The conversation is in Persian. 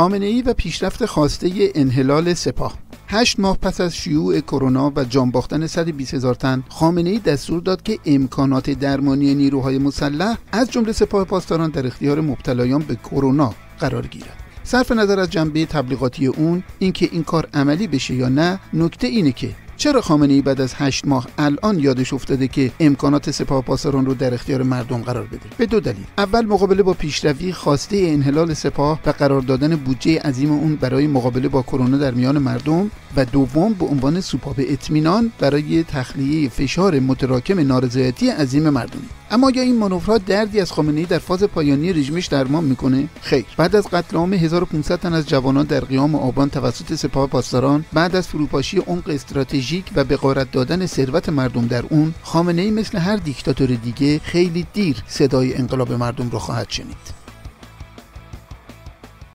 خامنه ای و پیشرفت خواسته انحلال سپاه. هشت ماه پس از شیوع کرونا و جان باختن 120 هزار تن خامنه ای دستور داد که امکانات درمانی نیروهای مسلح از جمله سپاه پاسداران در اختیار مبتلایان به کرونا قرار گیرد. صرف نظر از جنبه تبلیغاتی اون اینکه این کار عملی بشه یا نه نکته اینه که چرا خامنه ای بعد از هشت ماه الان یادش افتاده که امکانات سپاه پاسداران رو در اختیار مردم قرار بده؟ به دو دلیل. اول مقابله با پیشروی خواسته انحلال سپاه و قرار دادن بودجه عظیم اون برای مقابله با کرونا در میان مردم و دوم به عنوان سوپاب اطمینان برای تخلیه فشار متراکم نارضایتی عظیم مردمی اما یا این مانورها دردی از خامنه ای در فاز پایانی رژیمش درمان می‌کنه؟ خیر. بعد از قتل عام 1500 تن از جوانان در قیام آبان توسط سپاه پاسداران بعد از فروپاشی عمق استراتژیک و به غارت دادن ثروت مردم در اون خامنه ای مثل هر دیکتاتور دیگه خیلی دیر صدای انقلاب مردم رو خواهد شنید.